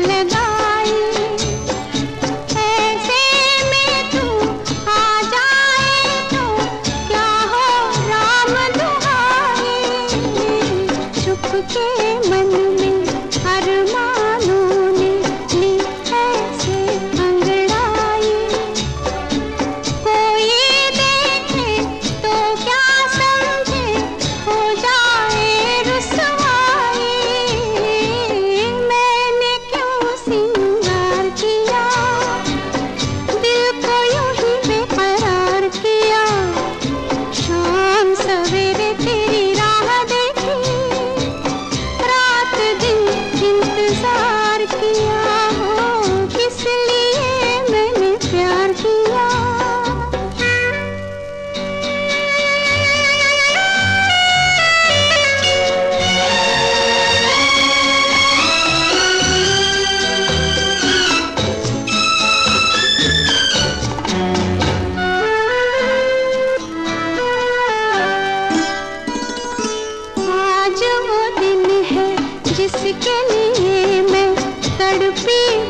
लगाई। ऐसे में तू आ जाए तो राम दुहाई? चुप के मन में हर अरमानों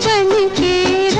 बन के